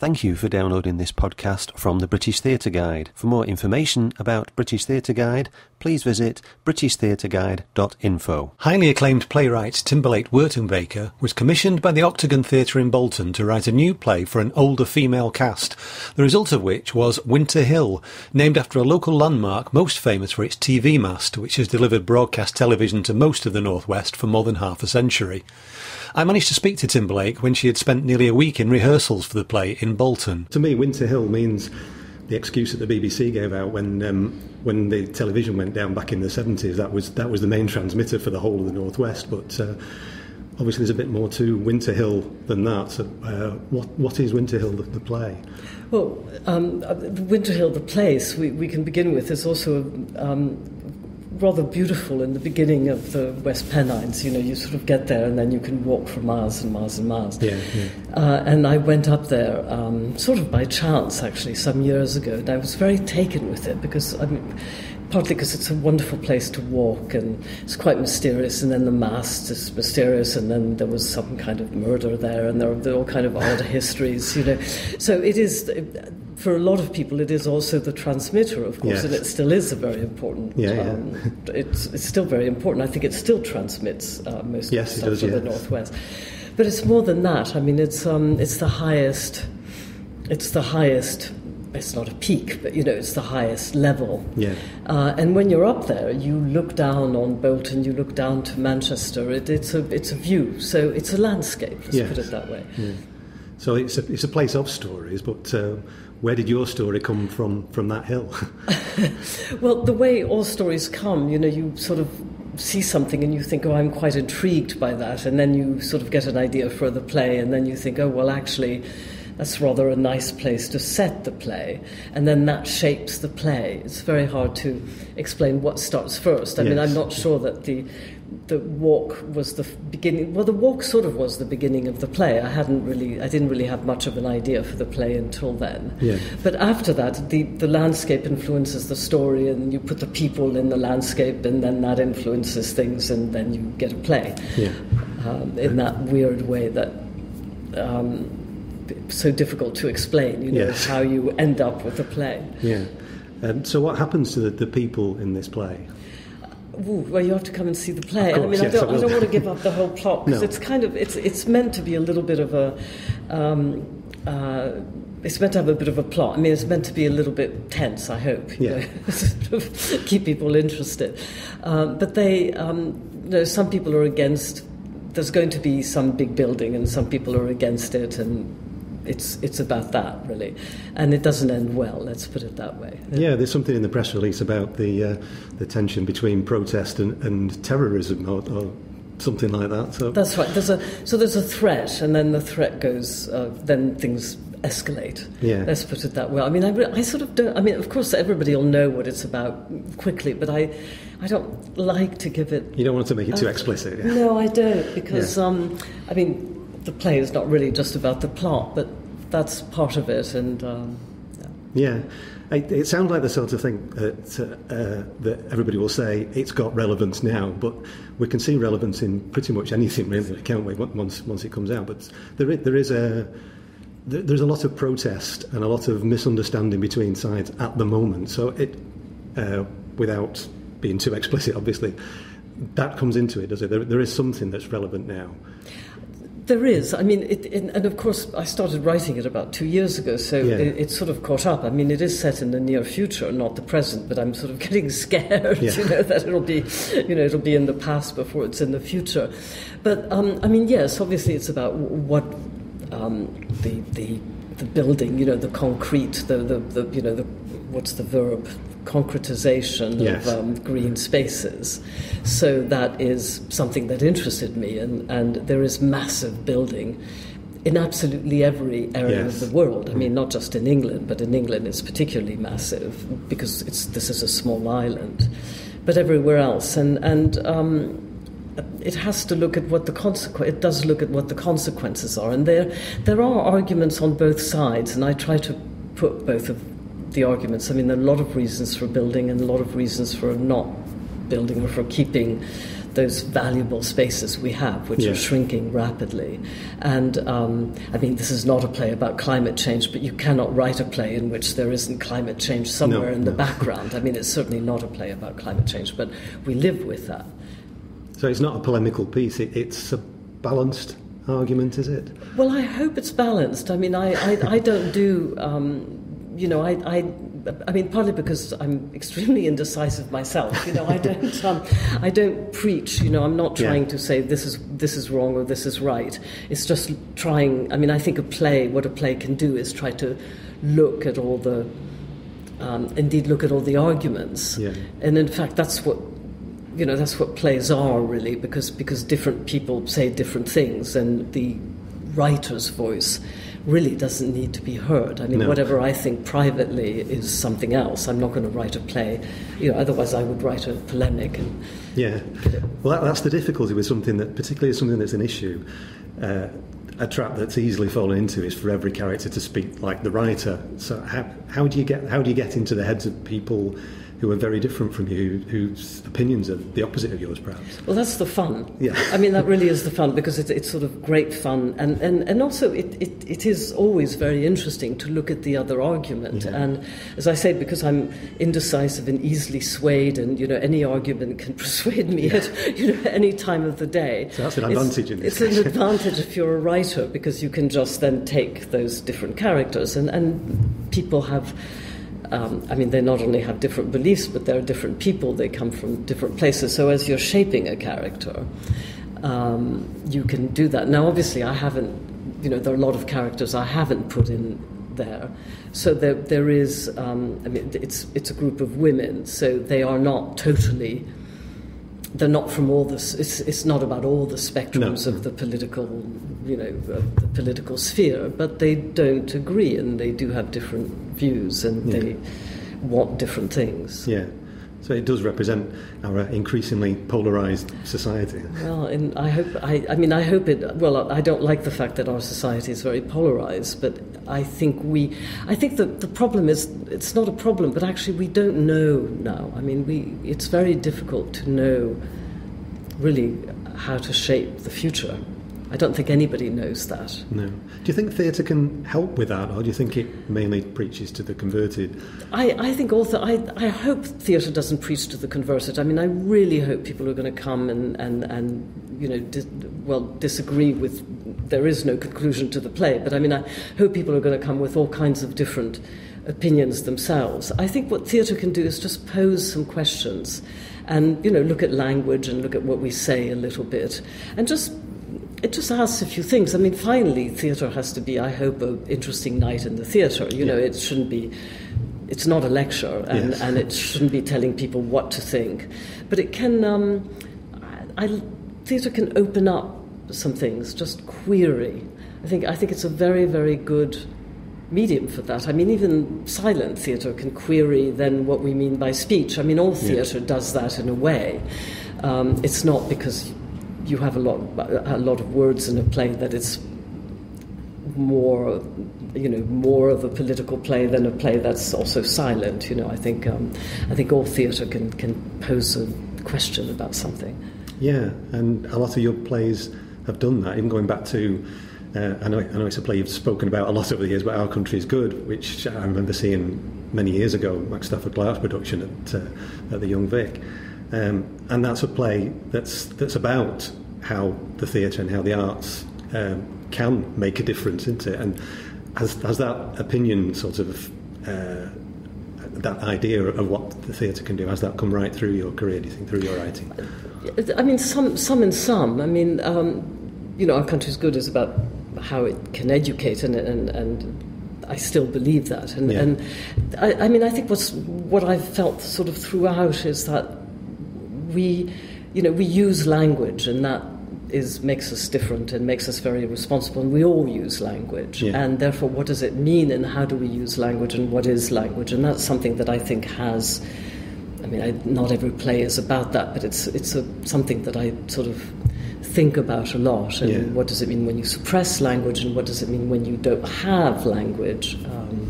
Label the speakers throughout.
Speaker 1: Thank you for downloading this podcast from the British Theatre Guide. For more information about British Theatre Guide, please visit britishtheatreguide.info. Highly acclaimed playwright Timberlake Wertenbaker was commissioned by the Octagon Theatre in Bolton to write a new play for an older female cast, the result of which was Winter Hill, named after a local landmark most famous for its TV mast, which has delivered broadcast television to most of the Northwest for more than half a century. I managed to speak to Timberlake when she had spent nearly a week in rehearsals for the play in Bolton.
Speaker 2: To me, Winter Hill means the excuse that the BBC gave out when um, when the television went down back in the 70s. That was that was the main transmitter for the whole of the northwest. But uh, obviously, there's a bit more to Winter Hill than that. So, uh, what what is Winter Hill the, the play?
Speaker 3: Well, um, Winter Hill, the place we, we can begin with, is also um, rather beautiful in the beginning of the West Pennines. You know, you sort of get there and then you can walk for miles and miles and miles.
Speaker 2: Yeah, yeah.
Speaker 3: Uh, and I went up there um, sort of by chance, actually, some years ago, and I was very taken with it because I mean partly because it's a wonderful place to walk and it's quite mysterious and then the mast is mysterious and then there was some kind of murder there and there are, all kind of odd histories you know so it is for a lot of people, it is also the transmitter, of course,
Speaker 2: yes.
Speaker 3: and it still is a very important.
Speaker 2: Yeah, yeah.
Speaker 3: Um, it's, it's still very important. I think it still transmits uh, most
Speaker 2: yes,
Speaker 3: of the stuff
Speaker 2: does,
Speaker 3: from the northwest. But it's more than that. I mean, it's um, it's the highest. It's the highest. It's not a peak, but you know, it's the highest level.
Speaker 2: Yeah.
Speaker 3: Uh, and when you're up there, you look down on Bolton, you look down to Manchester. It, it's a it's a view, so it's a landscape. Let's
Speaker 2: yes.
Speaker 3: put it that way.
Speaker 2: Yeah. So it's a, it's a place of stories, but uh, where did your story come from from that hill?
Speaker 3: well, the way all stories come, you know, you sort of see something and you think, oh, I'm quite intrigued by that, and then you sort of get an idea for the play, and then you think, oh, well, actually, that's rather a nice place to set the play, and then that shapes the play. It's very hard to explain what starts first. I
Speaker 2: yes.
Speaker 3: mean, I'm not sure that the the walk was the beginning. Well, the walk sort of was the beginning of the play. I hadn't really, I didn't really have much of an idea for the play until then.
Speaker 2: Yeah.
Speaker 3: But after that, the the landscape influences the story, and you put the people in the landscape, and then that influences things, and then you get a play.
Speaker 2: Yeah.
Speaker 3: Um, in that weird way that. Um, so difficult to explain, you know,
Speaker 2: yes.
Speaker 3: how you end up with a play.
Speaker 2: Yeah. Um, so, what happens to the, the people in this play?
Speaker 3: Ooh, well, you have to come and see the play.
Speaker 2: Course,
Speaker 3: I mean,
Speaker 2: yes,
Speaker 3: I, don't,
Speaker 2: I,
Speaker 3: I, don't want to give up the whole plot because
Speaker 2: no.
Speaker 3: it's kind of it's it's meant to be a little bit of a. Um, uh, it's meant to have a bit of a plot. I mean, it's meant to be a little bit tense. I hope, you
Speaker 2: yeah.
Speaker 3: know, keep people interested. Um, but they, um, you know, some people are against. There's going to be some big building, and some people are against it, and it's it's about that really, and it doesn't end well. Let's put it that way.
Speaker 2: Yeah, there's something in the press release about the uh, the tension between protest and, and terrorism, or, or, something like that. So
Speaker 3: that's right. There's a so there's a threat, and then the threat goes. Uh, then things escalate.
Speaker 2: Yeah.
Speaker 3: Let's put it that way. I mean, I, I sort of don't. I mean, of course, everybody will know what it's about quickly, but I. I don't like to give it.
Speaker 2: You don't want to make it too uh, explicit. Yeah.
Speaker 3: No, I don't, because
Speaker 2: yeah.
Speaker 3: um, I mean, the play is not really just about the plot, but that's part of it. And um,
Speaker 2: yeah. yeah. It, it, sounds like the sort of thing that, uh, that everybody will say it's got relevance now, but we can see relevance in pretty much anything, really, can't we? Once once it comes out, but there is, there is a there's a lot of protest and a lot of misunderstanding between sides at the moment. So it, uh, without being too explicit, obviously, that comes into it, does it? There, there is something that's relevant now.
Speaker 3: There is. I mean, it, it, and of course, I started writing it about two years ago, so
Speaker 2: yeah.
Speaker 3: it, it's sort of caught up. I mean, it is set in the near future, not the present, but I'm sort of getting scared,
Speaker 2: yeah.
Speaker 3: you know, that it'll be, you know, it'll be in the past before it's in the future. But um, I mean, yes, obviously, it's about what um, the the the building, you know, the concrete, the the, the you know, the what's the verb? Concretization
Speaker 2: yes.
Speaker 3: of um, green spaces. So that is something that interested me, and, and there is massive building in absolutely every area
Speaker 2: yes.
Speaker 3: of the world. I mean, not just in England, but in England it's particularly massive because it's, this is a small island, but everywhere else. And, and um, it has to look at what the consequ- it does look at what the consequences are, and there there are arguments on both sides, and I try to put both of the arguments. I mean, there are a lot of reasons for building and a lot of reasons for not building or for keeping those valuable spaces we have, which are shrinking rapidly. And um, I mean, this is not a play about climate change, but you cannot write a play in which there isn't climate change somewhere in the
Speaker 2: no.
Speaker 3: background. I mean, it's certainly not a play about climate change, but we live with that.
Speaker 2: So it's not a polemical piece. It, it's a balanced argument, is it?
Speaker 3: Well, I hope it's balanced. I mean, I, I, I don't do, um, you know, I, I, I mean, partly because I'm extremely indecisive myself. You know, I don't, um, I don't preach. You know, I'm not
Speaker 2: Yeah.
Speaker 3: trying to say this is this is wrong or this is right. It's just trying. I mean, I think a play, what a play can do, is try to look at all the, um, indeed, look at all the arguments.
Speaker 2: Yeah.
Speaker 3: And in fact, that's what you know that's what plays are really because because different people say different things and the writer's voice really doesn't need to be heard. I mean,
Speaker 2: No.
Speaker 3: whatever I think privately is something else. I'm not going to write a play, you know. Otherwise, I would write a polemic. And
Speaker 2: Yeah. Well, that, that's the difficulty with something that, particularly something that's an issue. Uh, a trap that's easily fallen into is for every character to speak like the writer. So how, how do you get how do you get into the heads of people who are very different from you, whose opinions are the opposite of yours, perhaps?
Speaker 3: well, that's the fun.
Speaker 2: Yeah.
Speaker 3: I mean, that really is the fun because it's, it's sort of great fun, and and, and also it, it, it is always very interesting to look at the other argument.
Speaker 2: Yeah.
Speaker 3: And as I say, because I'm indecisive and easily swayed, and you know, any argument can persuade me at you know any time of the day.
Speaker 2: So that's an
Speaker 3: It's-
Speaker 2: advantage in this
Speaker 3: It's
Speaker 2: case.
Speaker 3: an advantage if you're a writer because you can just then take those different characters, and and people have. Um, I mean, they not only have different beliefs, but they're different people. They come from different places. So, as you're shaping a character, um, you can do that. Now, obviously, I haven't, you know, there are a lot of characters I haven't put in there. So there, there is, um, I mean, it's, it's a group of women, so they are not totally, they're not from all this, it's, it's not about all the spectrums
Speaker 2: No.
Speaker 3: of the political, you know, the political sphere, but they don't agree and they do have different views and
Speaker 2: Yeah.
Speaker 3: they want different things.
Speaker 2: Yeah. So it does represent our uh, increasingly polarised society.
Speaker 3: Well, I hope. I, I mean, I hope it. Well, I don't like the fact that our society is very polarized, but I think we. I think the the problem is it's not a problem, but actually we don't know now. I mean, we. It's very difficult to know, really, how to shape the future. I don't think anybody knows that.
Speaker 2: No. Do you think theatre can help with that, or do you think it mainly preaches to the converted?
Speaker 3: I, I think also, I, I hope theatre doesn't preach to the converted. I mean, I really hope people are going to come and, and, and you know, dis, well, disagree with, there is no conclusion to the play, but I mean, I hope people are going to come with all kinds of different opinions themselves. I think what theatre can do is just pose some questions and, you know, look at language and look at what we say a little bit and just it just asks a few things. I mean, finally, theatre has to be, I hope, an interesting night in the theatre. You know, it shouldn't be. It's not a lecture, and,
Speaker 2: Yes.
Speaker 3: and it shouldn't be telling people what to think. But it can. Um, I, I, theatre can open up some things. Just query. I think. I think it's a very, very good medium for that. I mean, even silent theatre can query then what we mean by speech. I mean, all theatre does that in a way. Um, it's not because you have a lot, a lot of words in a play that it's more, you know, more of a political play than a play that's also silent. You know, I think, um, I think all theatre can can pose a question about something.
Speaker 2: Yeah, and a lot of your plays have done that. Even going back to, uh, I know, I know it's a play you've spoken about a lot over the years, but Our Country is Good, which I remember seeing many years ago, Max Stafford Clark's production at, uh, at the Young Vic, um, and that's a play that's that's about how the theatre and how the arts um, can make a difference, isn't it? And has has that opinion sort of uh, that idea of what the theatre can do has that come right through your career? Do you think through your writing?
Speaker 3: I mean, some, some and some. I mean, um, you know, our country's good is about how it can educate, and and, and I still believe that. And,
Speaker 2: Yeah.
Speaker 3: and I, I mean, I think what's what I've felt sort of throughout is that we, you know, we use language, and that is makes us different and makes us very responsible. And we all use language,
Speaker 2: Yeah.
Speaker 3: and therefore, what does it mean, and how do we use language, and what is language? And that's something that I think has. I mean, I, not every play is about that, but it's it's a, something that I sort of think about a lot. And
Speaker 2: Yeah.
Speaker 3: what does it mean when you suppress language, and what does it mean when you don't have language? Um,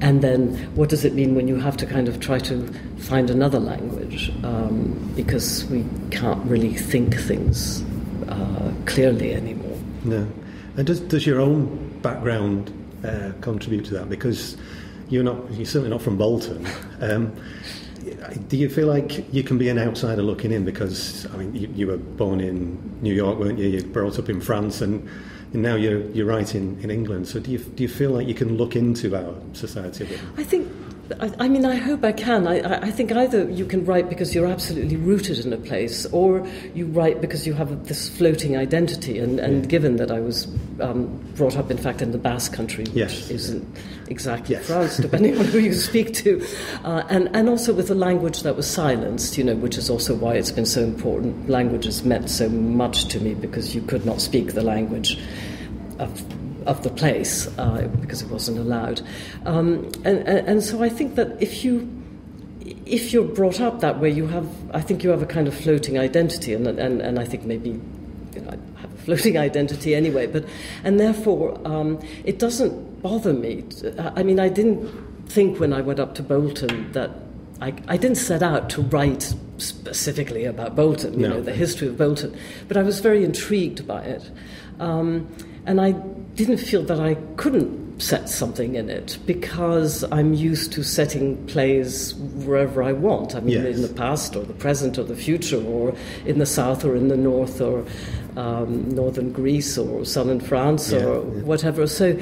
Speaker 3: and then what does it mean when you have to kind of try to find another language um, because we can't really think things uh, clearly anymore.
Speaker 2: No. And does, does your own background uh, contribute to that? Because you're not, you're certainly not from Bolton. Um, do you feel like you can be an outsider looking in? Because I mean, you, you were born in New York, weren't you? You brought up in France, and and now you're you're writing in England. So do you do you feel like you can look into our society a bit?
Speaker 3: I think. I, I mean, I hope I can. I, I think either you can write because you're absolutely rooted in a place, or you write because you have this floating identity. And, and given that I was um, brought up, in fact, in the Basque Country, which
Speaker 2: Yes.
Speaker 3: isn't exactly
Speaker 2: Yes.
Speaker 3: France, depending on who you speak to, uh, and and also with a language that was silenced, you know, which is also why it's been so important. Languages meant so much to me because you could not speak the language of of the place uh, because it wasn't allowed, um, and, and so I think that if you if you're brought up that way, you have I think you have a kind of floating identity, and and, and I think maybe you know, I have a floating identity anyway, but and therefore um, it doesn't bother me. I mean, I didn't think when I went up to Bolton that I, I didn't set out to write specifically about Bolton, you
Speaker 2: No.
Speaker 3: know, the history of Bolton, but I was very intrigued by it. Um, and I didn't feel that I couldn't set something in it because I'm used to setting plays wherever I want. I mean,
Speaker 2: Yes.
Speaker 3: in the past or the present or the future, or in the south or in the north, or um, northern Greece or southern France
Speaker 2: Yeah,
Speaker 3: or
Speaker 2: yeah.
Speaker 3: whatever. So,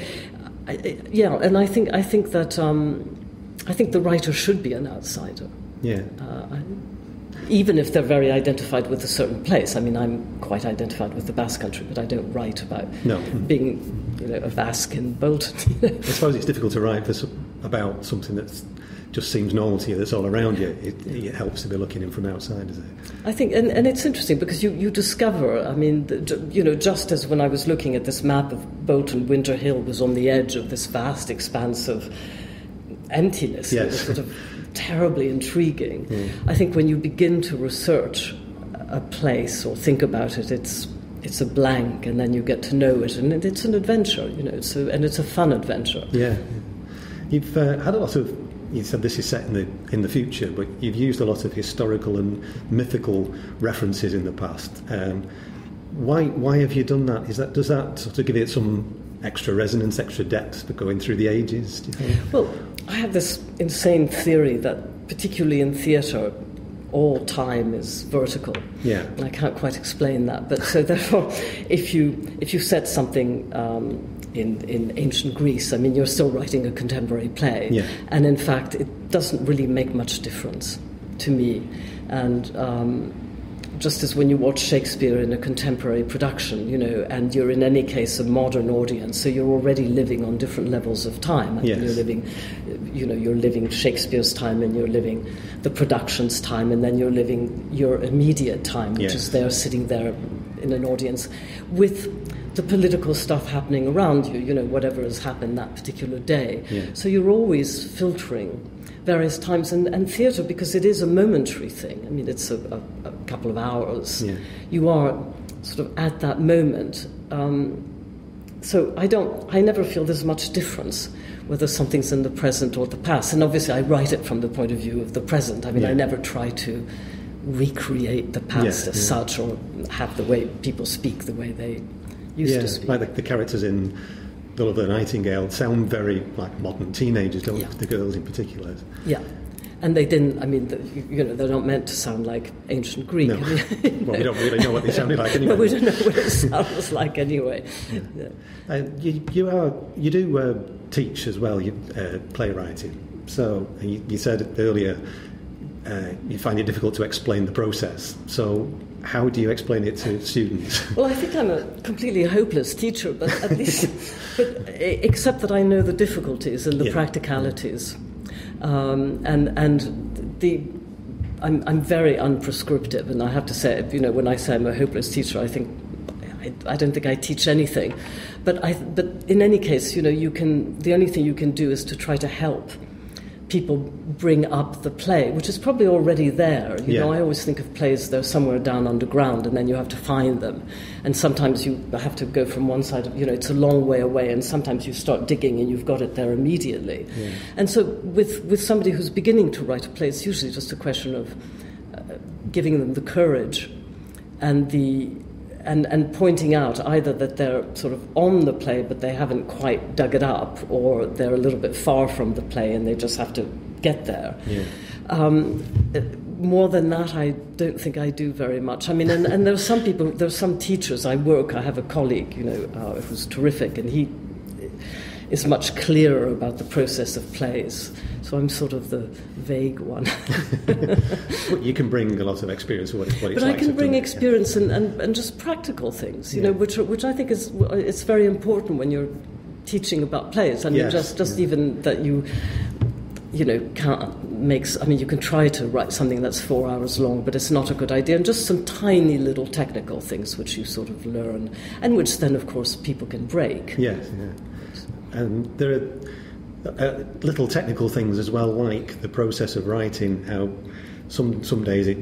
Speaker 3: I, I- yeah, and I think I think that um, I think the writer should be an outsider
Speaker 2: Yeah.
Speaker 3: uh, even if they're very identified with a certain place. I mean, I'm quite identified with the Basque Country, but I don't write about
Speaker 2: No.
Speaker 3: being, you know, a Basque in Bolton.
Speaker 2: I suppose it's difficult to write for, about something that just seems normal to you, that's all around you. It, it helps to be looking in from outside, is it?
Speaker 3: I think, and, and it's interesting because you, you discover, I mean, the, you know, just as when I was looking at this map of Bolton, Winter Hill was on the edge of this vast expanse of emptiness.
Speaker 2: Yes.
Speaker 3: sort of terribly intriguing. I think when you begin to research a place or think about it, it's it's a blank, and then you get to know it, and it's an adventure, you know. It's a, and it's a fun adventure.
Speaker 2: Yeah. You've uh, had a lot of. You said this is set in the in the future, but you've used a lot of historical and mythical references in the past. Um, why why have you done that? Is that does that sort of give it some extra resonance, extra depth for going through the ages? Do you think?
Speaker 3: Well, I have this insane theory that, particularly in theatre, all time is vertical.
Speaker 2: Yeah.
Speaker 3: And I can't quite explain that, but so therefore, if you if you set something um, in in ancient Greece, I mean, you're still writing a contemporary play,
Speaker 2: Yeah.
Speaker 3: and in fact, it doesn't really make much difference to me, and. Um, just as when you watch Shakespeare in a contemporary production, you know, and you're in any case a modern audience, so you're already living on different levels of time. I mean,
Speaker 2: Yes.
Speaker 3: You're living, you know, you're living Shakespeare's time, and you're living the production's time, and then you're living your immediate time, which
Speaker 2: Yes.
Speaker 3: is there sitting there in an audience with the political stuff happening around you, you know, whatever has happened that particular day.
Speaker 2: Yeah.
Speaker 3: So you're always filtering various times, and, and theatre, because it is a momentary thing, I mean, it's a, a, a couple of hours,
Speaker 2: Yeah.
Speaker 3: you are sort of at that moment. Um, so I don't, I never feel there's much difference whether something's in the present or the past. And obviously, I write it from the point of view of the present. I mean, I never try to recreate the past
Speaker 2: Yeah,
Speaker 3: as
Speaker 2: yeah.
Speaker 3: such or have the way people speak the way they used
Speaker 2: yeah,
Speaker 3: to speak.
Speaker 2: like the, the characters in The Love of the Nightingale sound very like modern teenagers, don't
Speaker 3: Yeah.
Speaker 2: the girls in particular?
Speaker 3: Yeah. And they didn't, I mean, the, you know, they're not meant to sound like ancient Greek.
Speaker 2: No.
Speaker 3: I mean,
Speaker 2: Well, we don't really know what they sounded like anyway.
Speaker 3: But we don't know what it sounds like anyway. Yeah.
Speaker 2: Uh, you, you are you do uh, teach as well, you uh, playwriting. So you, you said earlier uh, you find it difficult to explain the process. So how do you explain it to students?
Speaker 3: Well, I think I'm a completely hopeless teacher, but at least, but e- except that I know the difficulties and the
Speaker 2: Yeah.
Speaker 3: practicalities, um, and and the. I'm, I'm very unprescriptive, and I have to say, you know, when I say I'm a hopeless teacher, I think I, I don't think I teach anything. But I, but in any case, you know, you can. The only thing you can do is to try to help people bring up the play, which is probably already there. You
Speaker 2: Yeah.
Speaker 3: know, I always think of plays they're somewhere down underground, and then you have to find them. And sometimes you have to go from one side of you know it's a long way away, and sometimes you start digging and you've got it there immediately. And so with with somebody who's beginning to write a play, it's usually just a question of uh, giving them the courage and the and, and pointing out either that they're sort of on the play but they haven't quite dug it up, or they're a little bit far from the play and they just have to get there.
Speaker 2: Yeah.
Speaker 3: Um, more than that, I don't think I do very much. I mean, and, and there are some people, there are some teachers. I work. I have a colleague, you know, uh, who's terrific, and he is much clearer about the process of plays. So I'm sort of the vague one.
Speaker 2: But you can bring a lot of experience what, what
Speaker 3: But I
Speaker 2: like to
Speaker 3: can bring
Speaker 2: it, yeah.
Speaker 3: experience and, and, and just practical things, you
Speaker 2: Yeah.
Speaker 3: know, which, which I think is it's very important when you're teaching about plays. I mean,
Speaker 2: Yes,
Speaker 3: just, just
Speaker 2: yeah.
Speaker 3: even that you, you know, can't makes. I mean, you can try to write something that's four hours long, but it's not a good idea. And just some tiny little technical things which you sort of learn, and which then, of course, people can break.
Speaker 2: Yes, yeah. And there are uh, little technical things as well, like the process of writing. How some some days it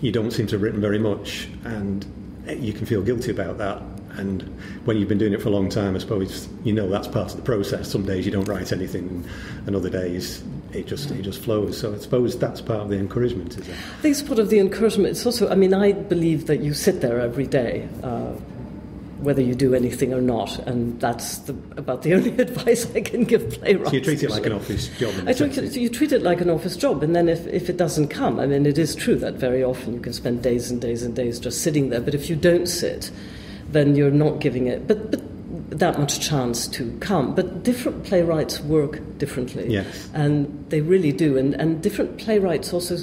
Speaker 2: you don't seem to have written very much, and you can feel guilty about that. And when you've been doing it for a long time, I suppose you know that's part of the process. Some days you don't write anything, and other days it just it just flows. So I suppose that's part of the encouragement, is it?
Speaker 3: I think it's part of the encouragement. It's also, I mean, I believe that you sit there every day, uh, whether you do anything or not, and that's the, about the only advice I can give playwrights.
Speaker 2: So you treat it like an office job.
Speaker 3: I treat it, you treat it like an office job, and then if, if it doesn't come, I mean, it is true that very often you can spend days and days and days just sitting there, but if you don't sit, then you're not giving it but, but that much chance to come. But different playwrights work differently.
Speaker 2: Yes.
Speaker 3: And they really do. And, and different playwrights also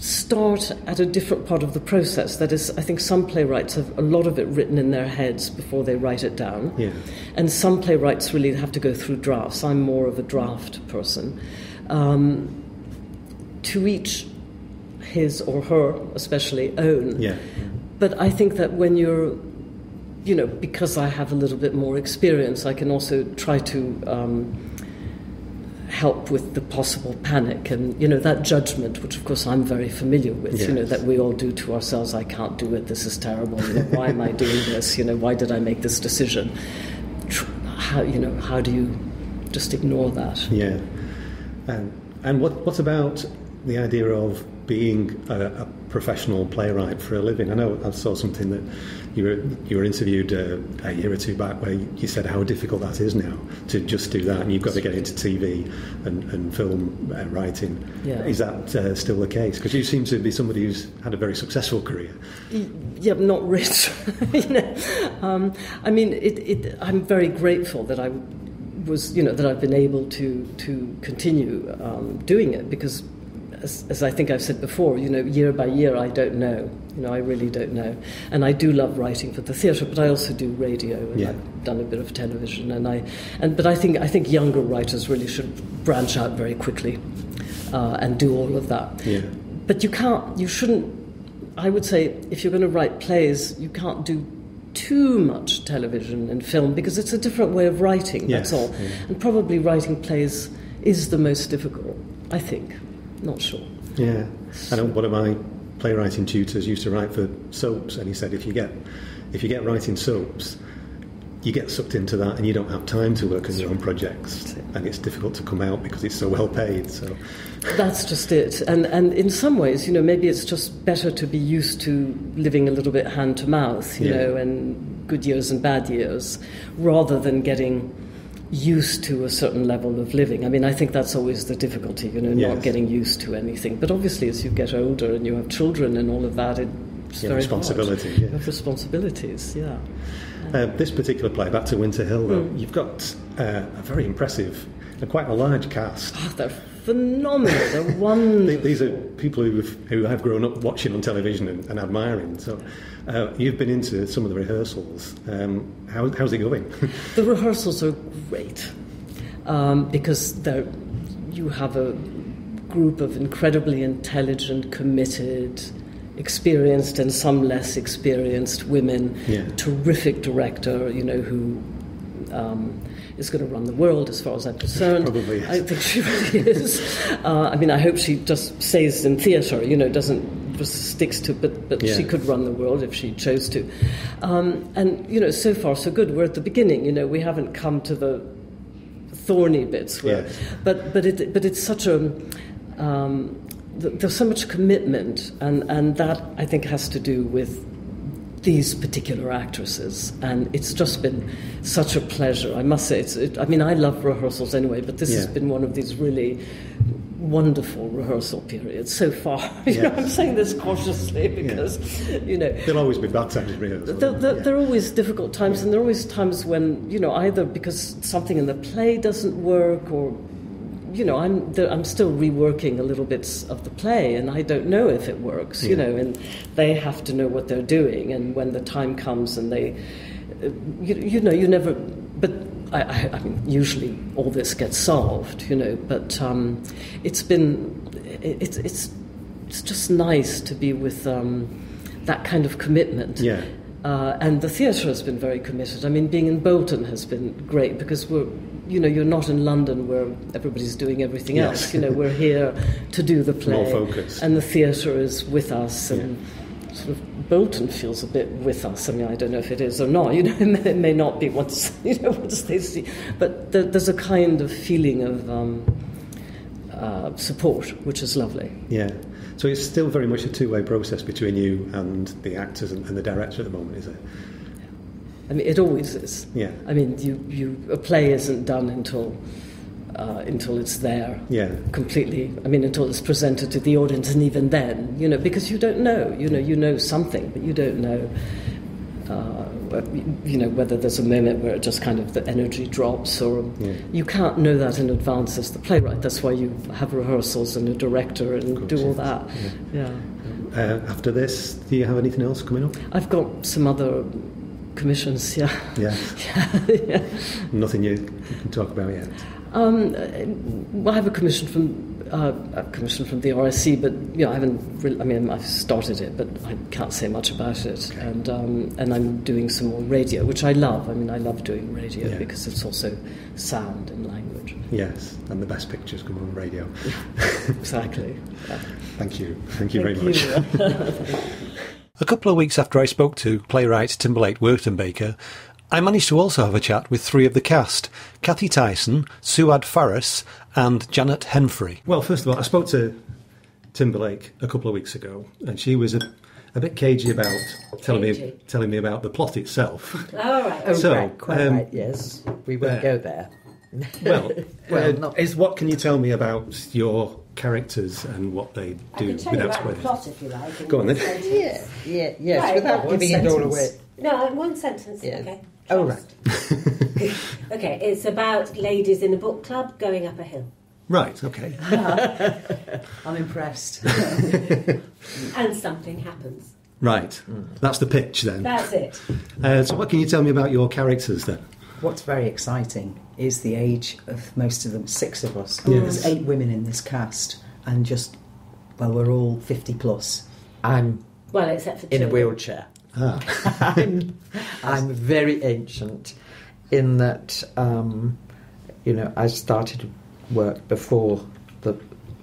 Speaker 3: start at a different part of the process. That is, I think some playwrights have a lot of it written in their heads before they write it down.
Speaker 2: Yeah.
Speaker 3: And some playwrights really have to go through drafts. I'm more of a draft person. Um, to each his or her, especially, own.
Speaker 2: Yeah.
Speaker 3: But I think that when you're, you know, because I have a little bit more experience, I can also try to um, help with the possible panic and, you know, that judgment, which of course I'm very familiar with, you know, that we all do to ourselves. I can't do it. This is terrible. Why am I doing this? You know, why did I make this decision? How, you know, how do you just ignore that?
Speaker 2: Yeah. And, and what, what about the idea of being a, a professional playwright for a living? I know I saw something that you were, you were interviewed uh, a year or two back where you said how difficult that is now to just do that and you've got to get into TV and, and film uh, writing.
Speaker 3: Yeah.
Speaker 2: Is that uh, still the case? Because you seem to be somebody who's had a very successful career.
Speaker 3: yeah, not rich. you know, um, I mean, it, it, I'm very grateful that I was, you know, that I've been able to to continue um, doing it because, as, as I think I've said before, you know, year by year, I don't know. You know, I really don't know. And I do love writing for the theatre, but I also do radio, and
Speaker 2: Yeah.
Speaker 3: I've done a bit of television. And I, and but I think I think younger writers really should branch out very quickly uh, and do all of that.
Speaker 2: Yeah.
Speaker 3: But you can't, you shouldn't, I would say, if you're going to write plays, you can't do too much television and film because it's a different way of writing,
Speaker 2: Yes,
Speaker 3: that's all.
Speaker 2: yeah.
Speaker 3: And probably writing plays is the most difficult, I think. Not sure.
Speaker 2: Yeah, I know one of my playwriting tutors used to write for soaps, and he said if you get if you get writing soaps, you get sucked into that, and you don't have time to work on your own projects, and it's difficult to come out because it's so well paid. So,
Speaker 3: That's just it. And, and in some ways, you know, maybe it's just better to be used to living a little bit hand to mouth, you
Speaker 2: Yeah.
Speaker 3: know, and good years and bad years, rather than getting used to a certain level of living. I mean, I think that's always the difficulty, you know,
Speaker 2: Yes.
Speaker 3: not getting used to anything. But obviously, as you get older and you have children and all of that, it's
Speaker 2: Yeah,
Speaker 3: very
Speaker 2: responsibility,
Speaker 3: Hard.
Speaker 2: yeah.
Speaker 3: You have responsibilities, yeah.
Speaker 2: uh, this particular play, Back to Winter Hill, though,
Speaker 3: Hmm.
Speaker 2: you've got uh, a very impressive and quite a large cast.
Speaker 3: Oh, they're phenomenal. They're wonderful.
Speaker 2: These are people who who have grown up watching on television and, and admiring. So, uh, you've been into some of the rehearsals. Um, how, how's it going?
Speaker 3: The rehearsals are great um, because they're, you have a group of incredibly intelligent, committed, experienced, and some less experienced women.
Speaker 2: Yeah.
Speaker 3: Terrific director, you know, who um, is going to run the world, as far as I'm concerned.
Speaker 2: Probably is.
Speaker 3: I think she really is. Uh, I mean, I hope she just stays in theatre, you know, doesn't just sticks to, but but
Speaker 2: Yeah.
Speaker 3: she could run the world if she chose to. Um, and you know, so far so good. We're at the beginning. You know, we haven't come to the thorny bits. Where,
Speaker 2: Yes.
Speaker 3: But but it but it's such a um, there's so much commitment, and and that I think has to do with these particular actresses, and it's just been such a pleasure. I must say, it's. It, I mean, I love rehearsals anyway, but this has been one of these really wonderful rehearsal periods so far. You know, I'm saying this cautiously because you know
Speaker 2: There'll always be bad times
Speaker 3: there, there,
Speaker 2: Yeah.
Speaker 3: there are always difficult times, and there are always times when you know either because something in the play doesn't work, or you know I'm there, I'm still reworking a little bits of the play, and I don't know if it works. You know, and they have to know what they're doing, and when the time comes, and they, uh, you, you know, you never. I, I, I mean, usually all this gets solved, you know. But um, it's been, it, it's it's it's just nice to be with um, that kind of commitment.
Speaker 2: Yeah.
Speaker 3: Uh, and the theatre has been very committed. I mean, being in Bolton has been great because we're, you know, you're not in London where everybody's doing everything
Speaker 2: Yes.
Speaker 3: else. You know, we're here to do the play. And the theatre is with us. And sort of Bolton feels a bit with us. I mean, I don't know if it is or not. You know, it may, it may not be once, you know, once they see. But there, there's a kind of feeling of um, uh, support, which is lovely.
Speaker 2: Yeah. So it's still very much a two-way process between you and the actors and, and the director at the moment, is it?
Speaker 3: I mean, it always is.
Speaker 2: Yeah.
Speaker 3: I mean, you, you a play isn't done until uh, until it's there.
Speaker 2: Yeah.
Speaker 3: Completely. I mean, until it's presented to the audience, and even then, you know, because you don't know. You know, you know something, but you don't know. Uh, you know whether there's a moment where it just kind of the energy drops, or
Speaker 2: Yeah.
Speaker 3: you can't know that in advance as the playwright. That's why you have rehearsals and a director and do all that. Yeah.
Speaker 2: Uh, after this, do you have anything else coming up?
Speaker 3: I've got some other commissions. Yeah.
Speaker 2: Yeah.
Speaker 3: yeah.
Speaker 2: Nothing you can talk about yet.
Speaker 3: Um, uh, well, I have a commission from uh, a commission from the RSC, but you know, I haven't. Really, I mean, I've started it, but I can't say much about it. And um, and I'm doing some more radio, which I love. I mean, I love doing radio
Speaker 2: Yeah.
Speaker 3: because it's also sound and language.
Speaker 2: Yes, and the best pictures come on radio.
Speaker 3: Exactly. Yeah.
Speaker 2: Thank you. Thank you very much.
Speaker 1: A couple of weeks after I spoke to playwright Timberlake Wertenbaker, I managed to also have a chat with three of the cast Cathy Tyson, Souad Faress, and Janet Henfrey.
Speaker 2: Well, first of all, I spoke to Timberlake a couple of weeks ago, and she was a, a bit cagey about telling me telling me about the plot itself.
Speaker 4: All right.
Speaker 5: Oh,
Speaker 2: So,
Speaker 5: right, quite
Speaker 2: um,
Speaker 5: right, yes. We won't
Speaker 2: uh,
Speaker 5: go there.
Speaker 2: Well,
Speaker 5: Well,
Speaker 2: uh,
Speaker 5: not-
Speaker 2: is what can you tell me about your characters and what they
Speaker 4: I
Speaker 2: do
Speaker 4: can tell
Speaker 2: without spoiling?
Speaker 4: plot if you like.
Speaker 2: Go on then.
Speaker 5: Yeah, yeah, yes,
Speaker 4: Right,
Speaker 5: without giving it all away.
Speaker 4: No, in one sentence.
Speaker 5: Yeah.
Speaker 4: Okay.
Speaker 5: Oh,
Speaker 4: Trust. okay, it's about ladies in a book club going up a hill.
Speaker 2: Right. Okay.
Speaker 6: I'm impressed.
Speaker 4: And something happens.
Speaker 2: Right. That's the pitch then.
Speaker 4: That's it.
Speaker 2: Uh, so, what can you tell me about your characters then?
Speaker 6: What's very exciting is the age of most of them, six of us.
Speaker 2: Yes.
Speaker 6: There's eight women in this cast, and just, well, we're all 50 plus.
Speaker 5: I'm
Speaker 4: Well, except for
Speaker 5: in a wheelchair.
Speaker 2: Ah,
Speaker 5: I'm, I'm very ancient in that, um, you know, I started work before the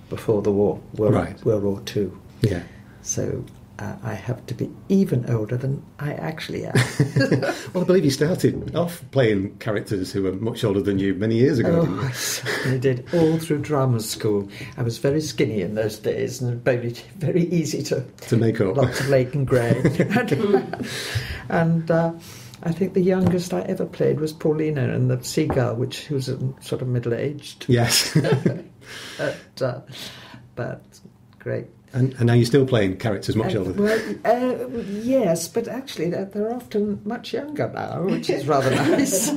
Speaker 5: before the war, World,
Speaker 2: Right.
Speaker 5: World War Two.
Speaker 2: yeah.
Speaker 5: So uh, I have to be even older than I actually am.
Speaker 2: Well, I believe you started off playing characters who were much older than you many years ago, didn't
Speaker 5: Oh,
Speaker 2: you?
Speaker 5: I certainly did all through drama school. I was very skinny in those days and very, very easy to
Speaker 2: To make up.
Speaker 5: lots of lake and grey. and uh, I think the youngest I ever played was Polina in the Seagull, which was sort of middle aged.
Speaker 2: Yes.
Speaker 5: But, uh, but great.
Speaker 2: And, and now you're still playing characters much
Speaker 5: Uh,
Speaker 2: older.
Speaker 5: well, uh, yes, but actually they're, they're often much younger now, which is rather nice.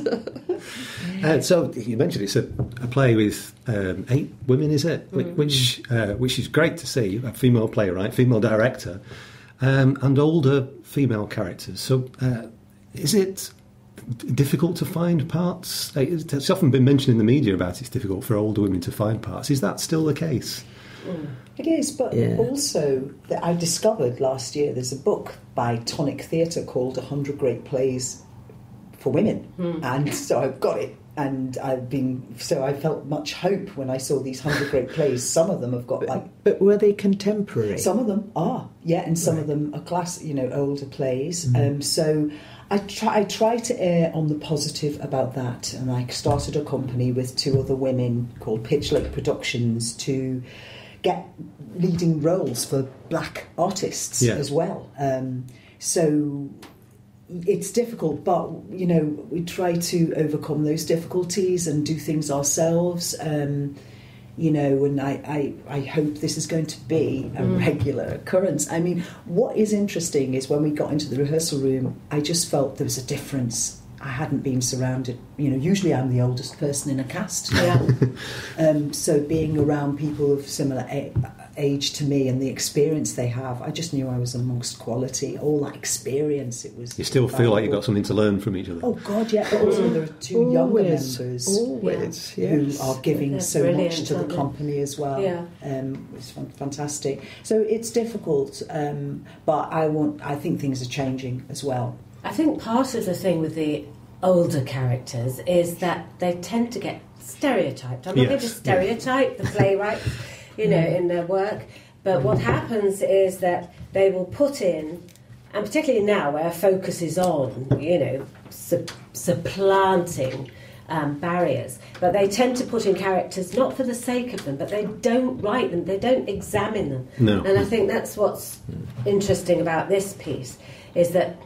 Speaker 2: Uh, so you mentioned it's a, a play with um, eight women, is it? Which which, uh, which is great to see. A female playwright, female director, um, and older female characters. So uh, is it difficult to find parts? It's often been mentioned in the media about it's difficult for older women to find parts. Is that still the case? Mm.
Speaker 6: It is, but
Speaker 5: Yeah.
Speaker 6: also that I discovered last year there's a book by Tonic Theatre called 100 Great Plays for Women. Hmm. And so I've got it and I've been so I felt much hope when I saw these hundred great plays. Some of them have got like
Speaker 5: But were they contemporary?
Speaker 6: some of them are, yeah, and some of them are class, you know, older plays. Mm-hmm. Um, so I try, I try to err on the positive about that, and I started a company with two other women called Pitch Lake Productions to get leading roles for black artists
Speaker 2: Yeah.
Speaker 6: as well. Um, so it's difficult, but you know we try to overcome those difficulties and do things ourselves. Um, you know, and I, I, I hope this is going to be a regular occurrence. I mean, what is interesting is when we got into the rehearsal room, I just felt there was a difference. I hadn't been surrounded, you know, usually I'm the oldest person in a cast.
Speaker 4: Yeah.
Speaker 6: Um, so being around people of similar a- age to me and the experience they have, I just knew I was amongst quality. All that experience, it was.
Speaker 2: You still feel like you've got something to learn from each other.
Speaker 6: Oh God, yeah. But also there are two younger members
Speaker 5: always,
Speaker 6: who
Speaker 5: yes.
Speaker 6: are giving
Speaker 4: They're
Speaker 6: so much to the company as well.
Speaker 4: Yeah.
Speaker 6: um, it's fantastic. So it's difficult, um, but I want. I think things are changing as well.
Speaker 4: I think part of the thing with the older characters is that they tend to get stereotyped. I'm not going to
Speaker 2: Yes,
Speaker 4: stereotype the playwrights, you know, in their work, but what happens is that they will put in, and particularly now where focus is on, you know, sup- supplanting. Um, barriers, but they tend to put in characters not for the sake of them, but they don't write them, they don't examine them,
Speaker 2: No.
Speaker 4: and I think that's what's interesting about this piece is that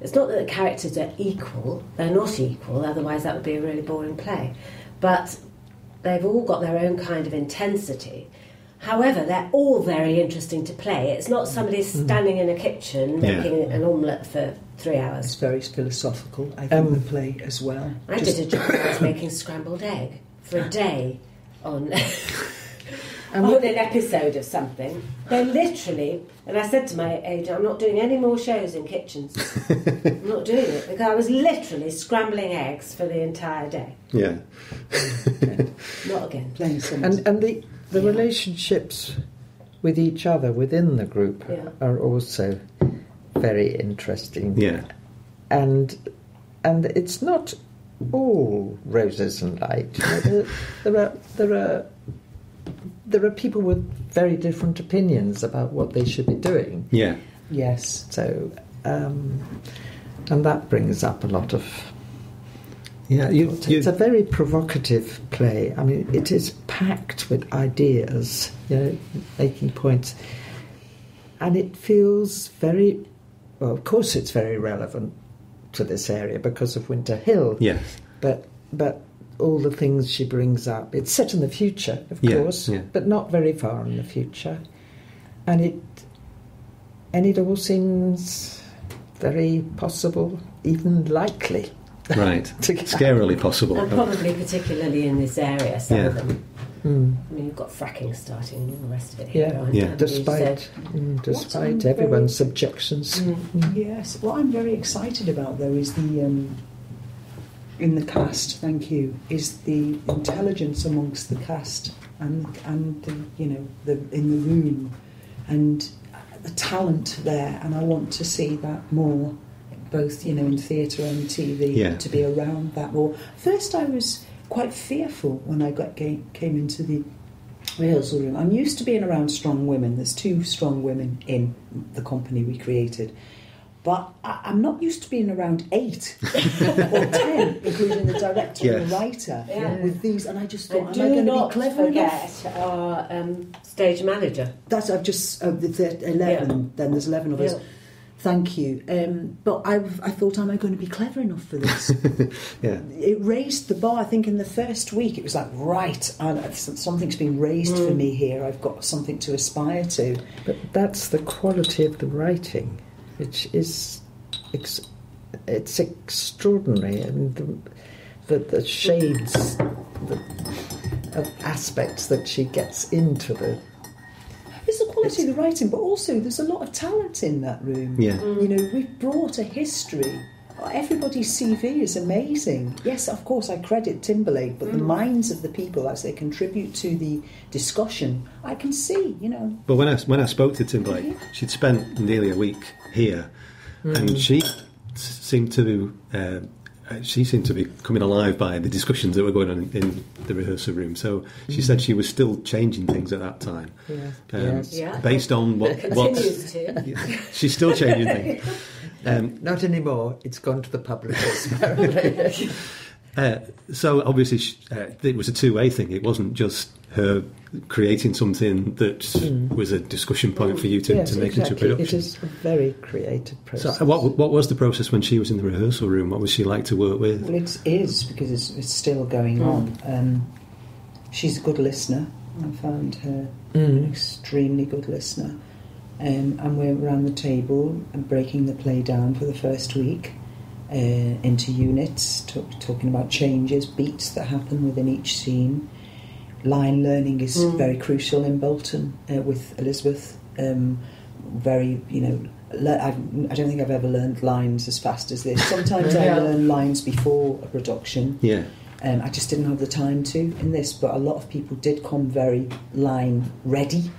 Speaker 4: it's not that the characters are equal, they're not equal, otherwise that would be a really boring play. But they've all got their own kind of intensity. However, they're all very interesting to play. It's not somebody standing in a kitchen
Speaker 2: Yeah.
Speaker 4: making an omelette for three hours.
Speaker 6: It's very philosophical. I think
Speaker 5: Um,
Speaker 6: the play as well.
Speaker 4: I
Speaker 6: Just-
Speaker 4: did a job where I was making scrambled egg for a day on,
Speaker 5: And
Speaker 4: on
Speaker 5: oh,
Speaker 4: an episode of something. They literally, and I said to my agent, I'm not doing any more shows in kitchens. I'm not doing it because I was literally scrambling eggs for the entire day.
Speaker 2: Yeah.
Speaker 4: Not again.
Speaker 6: playing some.
Speaker 5: and and the the
Speaker 4: Yeah.
Speaker 5: relationships with each other within the group
Speaker 4: Yeah.
Speaker 5: are also very interesting.
Speaker 2: Yeah.
Speaker 5: and and it's not all roses and light. You know, there, there are there are there are people with very different opinions about what they should be doing.
Speaker 2: Yeah.
Speaker 6: yes.
Speaker 5: So, um, and that brings up a lot of.
Speaker 2: Yeah. You, you,
Speaker 5: It's a very provocative play. I mean, it is packed with ideas, you know, making points, and it feels very. Well, of course, it's very relevant to this area because of Winter Hill.
Speaker 2: yes.
Speaker 5: But but all the things she brings up, it's set in the future, of
Speaker 2: Yeah,
Speaker 5: course,
Speaker 2: yeah.
Speaker 5: but not very far in the future, and it and it all seems very possible, even likely.
Speaker 2: Right.
Speaker 5: to get-
Speaker 2: Scarily possible.
Speaker 4: And probably particularly in this area, some of
Speaker 2: Yeah.
Speaker 4: them.
Speaker 5: Mm.
Speaker 4: I mean, you've got fracking starting and all the rest of it here.
Speaker 5: Yeah,
Speaker 4: haven't
Speaker 2: Yeah.
Speaker 4: you? You
Speaker 5: Despite
Speaker 4: said-
Speaker 5: mm, despite
Speaker 6: I'm
Speaker 5: everyone's objections.
Speaker 4: Mm.
Speaker 6: Yes, what I'm very excited about though is the um, in the cast. Thank you. Is the intelligence amongst the cast and and the, you know the in the room and the talent there, and I want to see that more, both you know in theatre and TV.
Speaker 2: Yeah.
Speaker 6: To be around that more. First, I was quite fearful when I got came, came into the rehearsal room. I'm used to being around strong women. There's two strong women in the company we created. But I, I'm not used to being around eight or ten, including the director and the writer,
Speaker 4: Yeah.
Speaker 6: with these. And I just thought,
Speaker 4: And
Speaker 6: am
Speaker 4: do
Speaker 6: I going to
Speaker 4: not
Speaker 6: be clever enough?
Speaker 4: our um, stage manager.
Speaker 6: That's I've just uh, the thir- eleven. Then there's eleven of us.
Speaker 4: Yeah.
Speaker 6: Thank you. Um, but I, I thought, am I going to be clever enough for this?
Speaker 2: Yeah.
Speaker 6: it raised the bar. I think in the first week it was like, right, I, something's been raised for me here. I've got something to aspire to.
Speaker 5: But that's the quality of the writing, which is ex- it's extraordinary, and the, the, the shades the, of aspects that she gets into the.
Speaker 6: It's the quality of the writing, but also there's a lot of talent in that room.
Speaker 2: Yeah.
Speaker 6: You know, we've brought a history. Everybody's CV is amazing. Yes, of course, I credit Timberlake, but the minds of the people as they contribute to the discussion, I can see, you know.
Speaker 2: But when I when I spoke to Timberlake, she'd spent nearly a week here, and she seemed to uh, uh, she seemed to be coming alive by the discussions that were going on in the rehearsal room. So she said she was still changing things at that time,
Speaker 5: Yes.
Speaker 2: um,
Speaker 5: yes.
Speaker 4: Yeah.
Speaker 2: based on what what
Speaker 4: to.
Speaker 2: she's still changing things. Um,
Speaker 5: Not anymore. It's gone to the public.
Speaker 2: Uh, so obviously, sh- uh, it was a two-way thing. It wasn't just her creating something that was a discussion point for you to,
Speaker 5: yes,
Speaker 2: to make
Speaker 5: exactly.
Speaker 2: into a
Speaker 5: It
Speaker 2: production.
Speaker 5: is a very creative process.
Speaker 2: uh, what what was the process when she was in the rehearsal room? What was she like to work with?
Speaker 6: Well, it is because it's, it's still going on. Um, she's a good listener. I found her an
Speaker 5: Mm.
Speaker 6: extremely good listener. Um, and we're around the table and breaking the play down for the first week uh, into units, talk, talking about changes, beats that happen within each scene. Line learning is
Speaker 4: Mm.
Speaker 6: very crucial in Bolton uh, with Elizabeth. Um, very, you know, le- I've, I don't think I've ever learned lines as fast as this. Sometimes I
Speaker 4: Yeah.
Speaker 6: learn lines before a production.
Speaker 2: Yeah,
Speaker 6: Um, I just didn't have the time to in this, but a lot of people did come very line ready.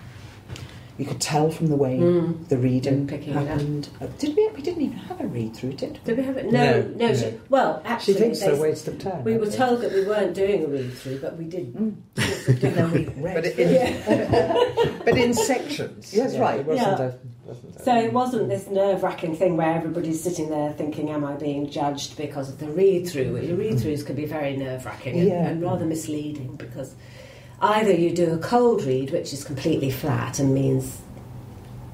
Speaker 6: You could tell from the way
Speaker 4: Mm.
Speaker 6: the reading
Speaker 4: Picking it up.
Speaker 6: happened. Uh, did we? We didn't even have a read through, did we?
Speaker 4: Did we have it? No, no.
Speaker 5: No,
Speaker 4: she,
Speaker 5: no.
Speaker 4: well,
Speaker 5: She thinks
Speaker 4: they,
Speaker 5: they're a waste of time.
Speaker 4: we were
Speaker 5: actually.
Speaker 4: told that we weren't doing a read through, but we did.
Speaker 6: Mm.
Speaker 4: And
Speaker 6: then we read.
Speaker 5: But in, but in sections. Yes,
Speaker 6: Yeah.
Speaker 5: right. It wasn't
Speaker 4: Yeah.
Speaker 5: a. Wasn't a
Speaker 4: So it wasn't this nerve wracking thing where everybody's sitting there thinking, Am I being judged because of the read through? Your read throughs can be very nerve wracking and,
Speaker 6: Yeah.
Speaker 4: and rather misleading because either you do a cold read, which is completely flat and means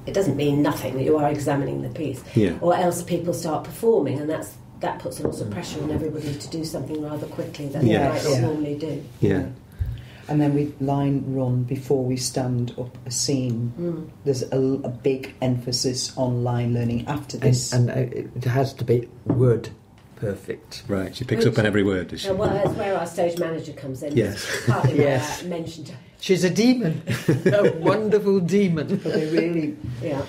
Speaker 4: it doesn't mean nothing, that you are examining the piece,
Speaker 2: yeah,
Speaker 4: or else people start performing and that's that puts a lot of pressure on everybody to do something rather quickly that
Speaker 2: Yeah.
Speaker 4: they might
Speaker 6: Yeah.
Speaker 4: normally do.
Speaker 2: yeah.
Speaker 6: And then we line run before we stand up a scene.
Speaker 4: Mm.
Speaker 6: There's a, a big emphasis on line learning after this.
Speaker 5: And, and uh, it has to be word perfect.
Speaker 2: Right, she picks up on every word, does she?
Speaker 4: Uh, well, that's where our stage manager comes in.
Speaker 2: Yes.
Speaker 4: Partly why
Speaker 5: Yes.
Speaker 4: I mentioned,
Speaker 5: She's a demon, a wonderful demon.
Speaker 6: but they really
Speaker 4: yeah.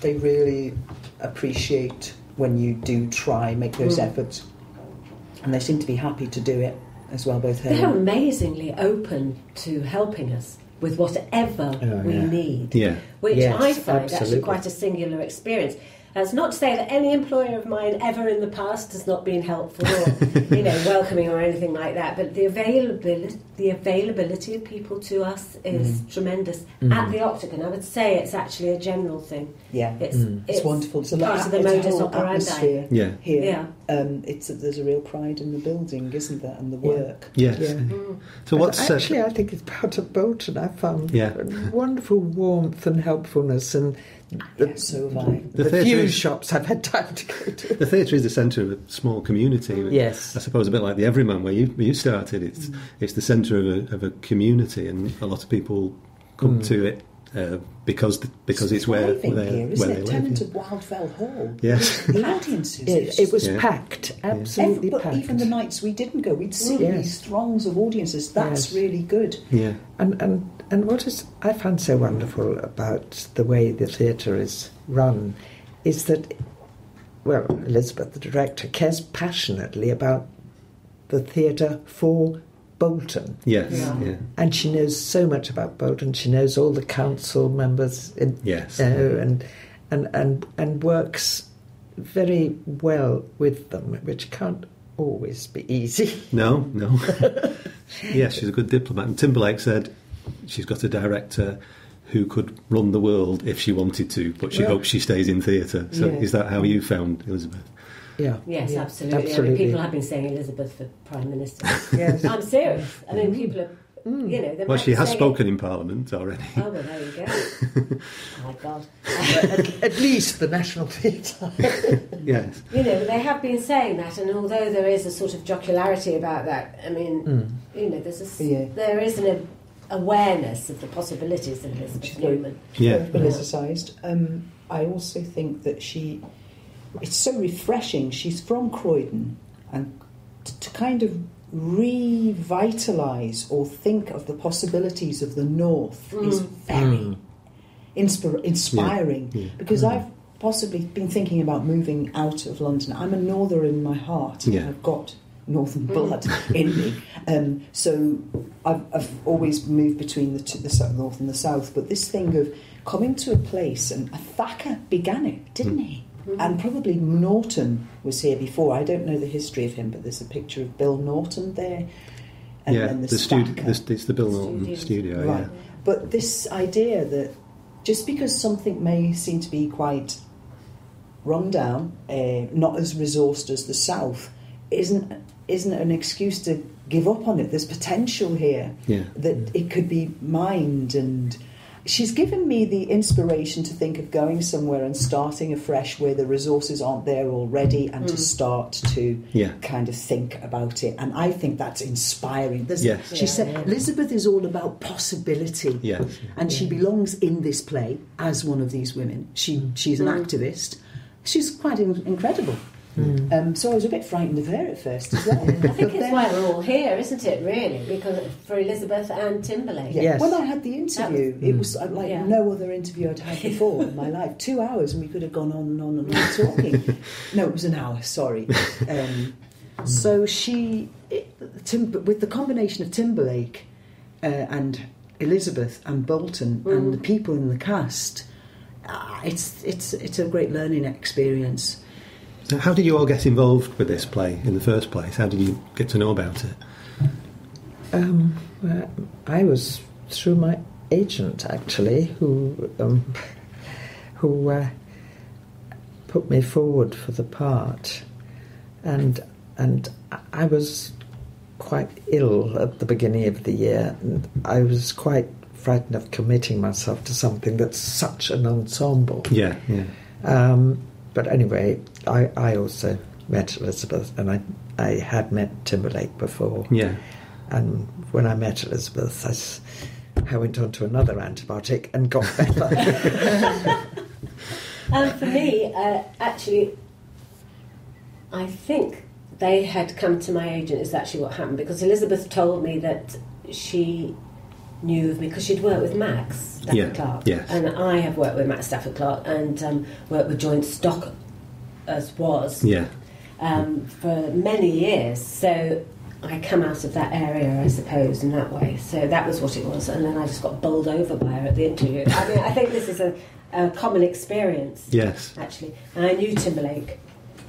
Speaker 6: they really appreciate when you do try make those
Speaker 4: Mm.
Speaker 6: efforts and they seem to be happy to do it as well both her
Speaker 4: They're
Speaker 6: and
Speaker 4: amazingly open to helping us with whatever
Speaker 5: Oh,
Speaker 4: we
Speaker 5: yeah.
Speaker 4: need,
Speaker 2: Yeah,
Speaker 4: which
Speaker 5: Yes,
Speaker 4: I find actually quite a singular experience. That's not to say that any employer of mine ever in the past has not been helpful or you know welcoming or anything like that, but the availability the availability of people to us is tremendous. At the Octagon, I would say it's actually a general thing.
Speaker 6: yeah
Speaker 4: It's
Speaker 5: Mm.
Speaker 6: it's, wonderful it's a lot
Speaker 4: part of the
Speaker 6: it's
Speaker 4: modus operandi.
Speaker 6: atmosphere
Speaker 2: yeah,
Speaker 6: here
Speaker 4: Yeah.
Speaker 6: um, it's there's a real pride in the building isn't there and the
Speaker 5: Yeah.
Speaker 6: work
Speaker 2: yes.
Speaker 5: Yeah.
Speaker 4: Mm.
Speaker 2: So what's
Speaker 5: And
Speaker 2: uh,
Speaker 5: actually, I think it's part of Bolton. I found
Speaker 2: Yeah.
Speaker 5: wonderful warmth and helpfulness, and the,
Speaker 6: Yeah, so have I.
Speaker 2: The
Speaker 5: the, few
Speaker 2: is-
Speaker 5: shops I've had time to go to.
Speaker 2: the theatre is the centre of a small community?
Speaker 5: Yes.
Speaker 2: I suppose a bit like the Everyman where you where you started. It's it's the centre of a, of a community, and a lot of people come
Speaker 5: Mm.
Speaker 2: to it uh, because the, because it's where
Speaker 6: thriving
Speaker 2: where,
Speaker 6: here,
Speaker 2: where
Speaker 6: isn't
Speaker 2: they
Speaker 6: it?
Speaker 2: live.
Speaker 6: Turn
Speaker 2: yeah.
Speaker 6: into Wildfell Hall.
Speaker 2: Yes.
Speaker 6: The audiences.
Speaker 5: It, it was
Speaker 2: Yeah.
Speaker 5: packed,
Speaker 6: Every,
Speaker 5: absolutely
Speaker 6: but
Speaker 5: packed.
Speaker 6: even the nights we didn't go, we'd see
Speaker 5: Yes.
Speaker 6: these throngs of audiences. That's
Speaker 5: Yes.
Speaker 6: really good.
Speaker 2: Yeah,
Speaker 5: And, and, and what is I found so wonderful about the way the theatre is run is that, well, Elizabeth, the director, cares passionately about the theatre for Bolton.
Speaker 2: yes,
Speaker 4: Yeah.
Speaker 2: yeah,
Speaker 5: And she knows so much about Bolton. She knows all the council members in,
Speaker 2: yes.
Speaker 5: uh, and, and, and, and works very well with them, which can't always be easy.
Speaker 2: No, no. yes, she's a good diplomat. And Timberlake said she's got a director who could run the world if she wanted to, but she
Speaker 5: Well-
Speaker 2: hopes she stays in theatre. So
Speaker 5: Yeah.
Speaker 2: is that how you found Elizabeth?
Speaker 5: Yeah.
Speaker 4: Yes,
Speaker 5: yeah,
Speaker 4: absolutely. I mean, people have been saying Elizabeth for Prime Minister.
Speaker 5: Yes.
Speaker 4: I'm serious. I mean, people are, you know,
Speaker 2: Well, she has
Speaker 4: saying
Speaker 2: spoken in Parliament already.
Speaker 4: Oh, well, there you go. My God.
Speaker 5: at, at least the National Theatre.
Speaker 2: yes.
Speaker 4: You know, they have been saying that, and although there is a sort of jocularity about that, I mean,
Speaker 5: Mm.
Speaker 4: you know, there's a, s-
Speaker 6: Yeah.
Speaker 4: there is an awareness of the possibilities of Elizabeth
Speaker 6: She's very-
Speaker 4: Newman.
Speaker 2: Yeah.
Speaker 6: Very politicised. Um, I also think that she, it's so refreshing. She's from Croydon, and t- to kind of revitalise or think of the possibilities of the North is
Speaker 4: Mm.
Speaker 6: very inspir- inspiring.
Speaker 2: Yeah.
Speaker 6: Because I've possibly been thinking about moving out of London. I'm a northerner in my heart.
Speaker 2: Yeah.
Speaker 6: I've got northern blood in me. Um, so I've, I've always moved between the, two, the north and the south. But this thing of coming to a place, and a Thacker began it, didn't he? And probably Naughton was here before. I don't know the history of him, but there's a picture of Bill Naughton there. And,
Speaker 2: yeah,
Speaker 6: and
Speaker 2: the, studio.
Speaker 6: stacker.
Speaker 2: The, it's the Bill Naughton
Speaker 4: Studios.
Speaker 2: studio.
Speaker 6: Right.
Speaker 2: Yeah.
Speaker 6: But this idea that just because something may seem to be quite run down, uh, not as resourced as the South, isn't isn't an excuse to give up on it. There's potential here
Speaker 2: Yeah.
Speaker 6: that it could be mined and. She's given me the inspiration to think of going somewhere and starting afresh where the resources aren't there already and to mm. start to
Speaker 2: Yeah.
Speaker 6: kind of think about it. And I think that's inspiring. There's,
Speaker 2: Yes.
Speaker 6: She
Speaker 4: Yeah,
Speaker 6: said
Speaker 4: yeah.
Speaker 6: Elizabeth is all about possibility.
Speaker 2: Yes.
Speaker 6: And she belongs in this play as one of these women. She she's an mm. activist. She's quite in, incredible. Um, so I was a bit frightened of her at first as well.
Speaker 4: I think it's why we're all here, isn't it? Really, because for Elizabeth and Timberlake.
Speaker 6: Yeah.
Speaker 5: Yes.
Speaker 6: When I had the interview, it was uh, like
Speaker 4: Yeah.
Speaker 6: no other interview I'd had before in my life. Two hours, and we could have gone on and on and on talking. no, it was an hour. Sorry. Um, so she, it, Tim, with the combination of Timberlake uh, and Elizabeth and Bolton and the people in the cast, uh, it's it's it's a great learning experience.
Speaker 2: So how did you all get involved with this play in the first place? How did you get to know about it?
Speaker 5: Um, well, I was through my agent actually, who um, who uh, put me forward for the part, and and I was quite ill at the beginning of the year, and I was quite frightened of committing myself to something that's such an ensemble.
Speaker 2: Yeah, yeah.
Speaker 5: Um, but anyway, I, I also met Elizabeth, and I I had met Timberlake before.
Speaker 2: Yeah.
Speaker 5: And when I met Elizabeth, I went on to another antibiotic and got better.
Speaker 4: And for me, uh, actually, I think they had come to my agent. Is actually what happened because Elizabeth told me that she knew of me because she'd worked with Max Stafford
Speaker 2: Yeah,
Speaker 4: Clark,
Speaker 2: yes.
Speaker 4: and I have worked with Max Stafford Clark and um, worked with Joint Stock as was
Speaker 2: Yeah.
Speaker 4: um, for many years. So I come out of that area, I suppose, in that way. So that was what it was, and then I just got bowled over by her at the interview. I mean, I think this is a, a common experience
Speaker 2: Yes.
Speaker 4: actually. And I knew Timberlake.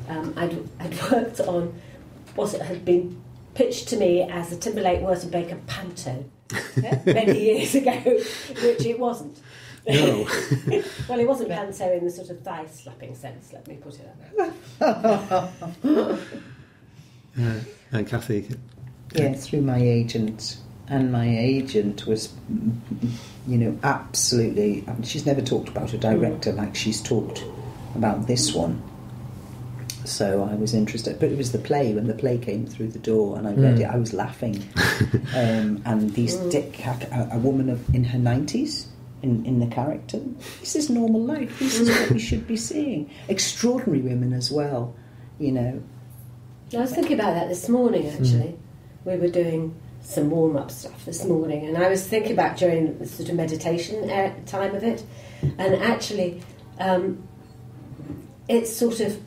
Speaker 4: Um, I'd, I'd worked on what it had been pitched to me as a Timberlake Wertenbaker panto many years ago, which it wasn't.
Speaker 2: No.
Speaker 4: well, it wasn't panto in the sort of thigh slapping sense, let me put it that way.
Speaker 2: Uh, and Cathy.
Speaker 6: Yeah, through my agent. And my agent was, you know, absolutely. I mean, she's never talked about a director like she's talked about this one. So I was interested, but it was the play when the play came through the door and I read it. I was laughing, um, and these dick, a, a woman of in her nineties in, in the character. This is normal life. This is what we should be seeing. Extraordinary women as well, you know.
Speaker 4: I was thinking about that this morning actually. We were doing some warm up stuff this morning, and I was thinking about during the sort of meditation uh, time of it, and actually, um, it's sort of.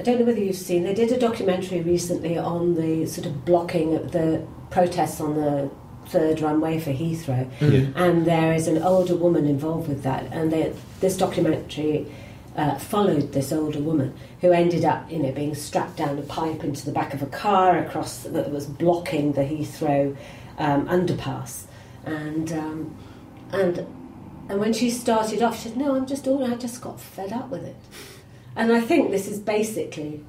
Speaker 4: I don't know whether you've seen. They did a documentary recently on the sort of blocking of the protests on the third runway for Heathrow,
Speaker 2: Yeah.
Speaker 4: and there is an older woman involved with that, and they, this documentary uh, followed this older woman who ended up, you know, being strapped down a pipe into the back of a car across that was blocking the Heathrow um, underpass, and um, and and when she started off, she said, "No, I'm just all. I just got fed up with it," and I think this is basically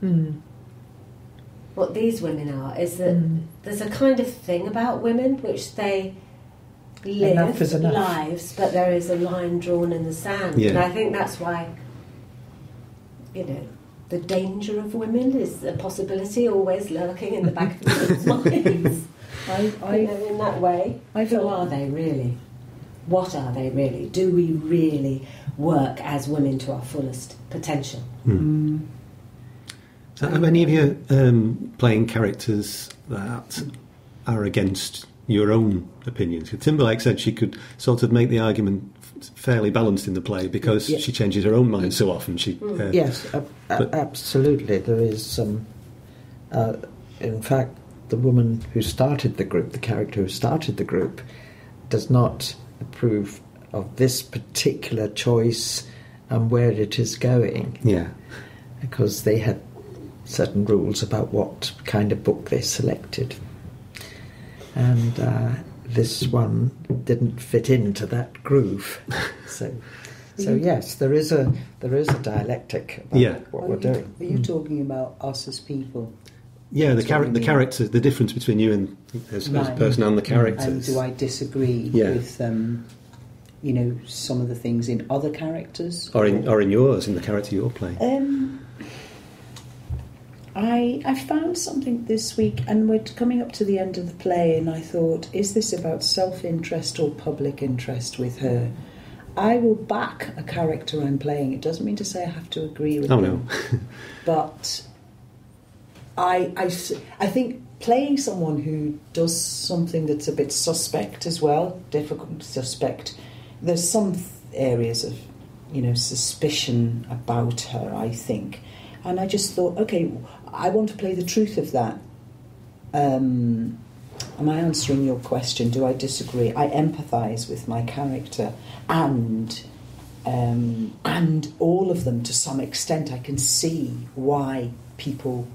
Speaker 4: what these women are. Is that mm. there's a kind of thing about women which they live
Speaker 5: Enough is enough.
Speaker 4: lives, but there is a line drawn in the sand,
Speaker 2: Yeah.
Speaker 4: and I think that's why you know, the danger of women is a possibility always lurking in the back of people's minds.
Speaker 6: I,
Speaker 4: you know, in that way.
Speaker 6: I
Speaker 4: Who are they really? What are they really? Do we really work as women to our fullest potential? Hmm. Mm.
Speaker 2: So are any of you um, playing characters that are against your own opinions? Timberlake said she could sort of make the argument fairly balanced in the play because
Speaker 5: Yeah.
Speaker 2: she changes her own mind so often. She, uh,
Speaker 5: yes, a- a-
Speaker 2: But-
Speaker 5: absolutely. There is some. Uh, in fact, the woman who started the group, the character who started the group, does not approve of this particular choice and where it is going
Speaker 2: Yeah.
Speaker 5: because they had certain rules about what kind of book they selected. And uh, this one didn't fit into that groove. So, so yes, there is a there is a dialectic about
Speaker 2: Yeah.
Speaker 5: what
Speaker 6: Are
Speaker 5: we're
Speaker 6: you,
Speaker 5: doing.
Speaker 6: Are you talking about us as people?
Speaker 2: Yeah, the
Speaker 6: That's what
Speaker 2: char- the
Speaker 6: mean.
Speaker 2: characters, the difference between you and as, as a person and the characters.
Speaker 6: And do I disagree
Speaker 2: Yeah.
Speaker 6: with, um, you know, some of the things in other characters?
Speaker 2: or in or in yours, in the character you're playing.
Speaker 6: Um, I I found something this week, and we're coming up to the end of the play, and I thought, is this about self interest or public interest with her? I will back a character I'm playing. It doesn't mean to say I have to agree with
Speaker 2: Oh
Speaker 6: them,
Speaker 2: no.
Speaker 6: but I think playing someone who does something that's a bit suspect as well, difficult to suspect. There's some th- areas of, you know, suspicion about her. I think, and I just thought, okay, I want to play the truth of that. Um, am I answering your question? Do I disagree? I empathise with my character, and um, and all of them to some extent. I can see why people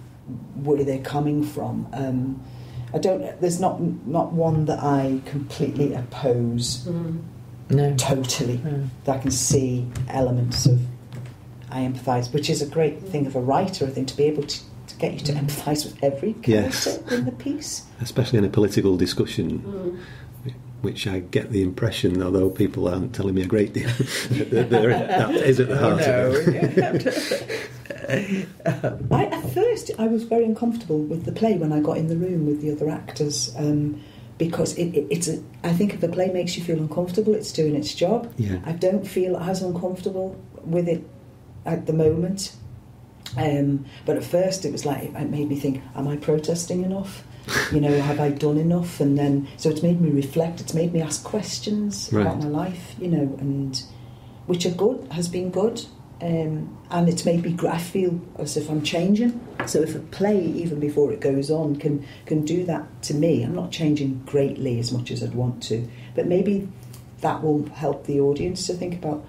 Speaker 6: where they're coming from. Um, I don't. There's not not one that I completely oppose
Speaker 5: No.
Speaker 6: totally. That I can see elements of. I empathise, which is a great thing of a writer. I think to be able to get you to empathise with every
Speaker 2: Yes.
Speaker 6: character in the piece.
Speaker 2: especially in a political discussion, which I get the impression, although people aren't telling me a great deal, that there- that is at the heart of it.
Speaker 6: I, at first, I was very uncomfortable with the play when I got in the room with the other actors um, because it, it, it's a. I think if a play makes you feel uncomfortable, it's doing its job.
Speaker 2: Yeah.
Speaker 6: I don't feel as uncomfortable with it at the moment. Um, but at first, it was like it made me think: Am I protesting enough? You know, have I done enough? And then, so it's made me reflect. It's made me ask questions
Speaker 2: Right.
Speaker 6: about my life. You know, and which are good has been good. Um, and it's made me. gr- I feel as if I'm changing. So if a play, even before it goes on, can can do that to me, I'm not changing greatly as much as I'd want to. But maybe that will help the audience to think about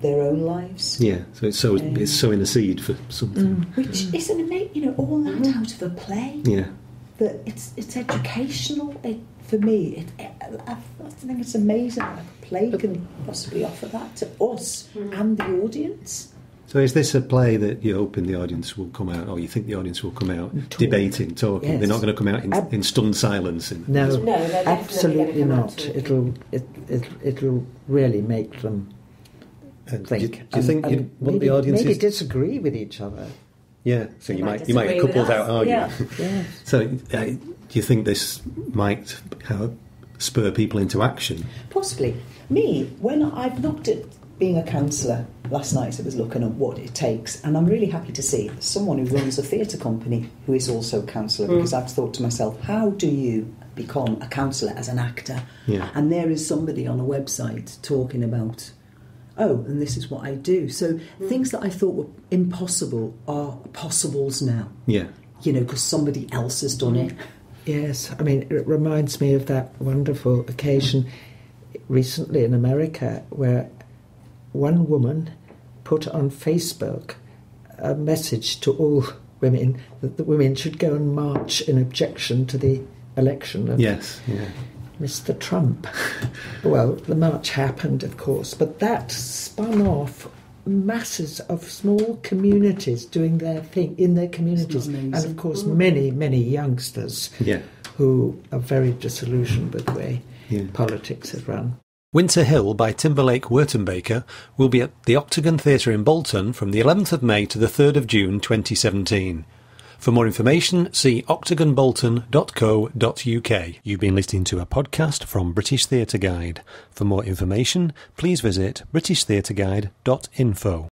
Speaker 6: their own lives.
Speaker 2: Yeah, so it's so it's um, sowing a seed for something. Mm.
Speaker 6: Which isn't amazing, you know, all that mm. out of a play.
Speaker 2: Yeah,
Speaker 6: That it's it's educational. It, for me, it, I, I think it's amazing that a play can possibly offer that to us mm. and the audience.
Speaker 2: So is this a play that you're hoping the audience will come out, or you think the audience will come out
Speaker 5: Talk.
Speaker 2: debating, talking?
Speaker 6: Yes.
Speaker 2: They're not going to come out in,
Speaker 5: Ab-
Speaker 2: in stunned silence. In,
Speaker 5: No,
Speaker 4: No,
Speaker 5: absolutely not. It'll it, it it'll really make them
Speaker 2: And do you-
Speaker 5: think.
Speaker 2: do you think
Speaker 5: and
Speaker 2: you'd want
Speaker 5: maybe,
Speaker 2: the audiences-
Speaker 5: maybe disagree with each other?
Speaker 2: Yeah, so
Speaker 4: They
Speaker 2: you
Speaker 4: might
Speaker 2: might you might get
Speaker 4: disagree
Speaker 2: couples out
Speaker 4: us,
Speaker 2: arguing.
Speaker 4: yeah.
Speaker 5: Yes.
Speaker 2: So uh, do you think this might uh, spur people into action?
Speaker 6: Possibly. Me, when I've looked at being a counsellor last night, I was looking at what it takes, and I'm really happy to see someone who runs a theatre company who is also a counsellor because I've thought to myself, how do you become a counsellor as an actor?
Speaker 2: Yeah.
Speaker 6: And there is somebody on a website talking about, oh, and this is what I do. So mm. things that I thought were impossible are possibles now,
Speaker 2: Yeah,
Speaker 6: you know, because somebody else has done it.
Speaker 5: Yes, I mean, it reminds me of that wonderful occasion recently in America where one woman put on Facebook a message to all women that the women should go and march in objection to the election of
Speaker 2: yes, yeah,
Speaker 5: Mr. Trump. well, the march happened, of course, but that spun off masses of small communities doing their thing in their communities, and of course, many, many youngsters
Speaker 2: yeah.
Speaker 5: who are very disillusioned with the way
Speaker 2: Yeah.
Speaker 5: politics is run.
Speaker 1: Winter Hill by Timberlake Wertenbaker will be at the Octagon Theatre in Bolton from the 11th of May to the 3rd of June 2017. For more information, see octagonbolton.co.uk. You've been listening to a podcast from British Theatre Guide. For more information, please visit britishtheatreguide.info.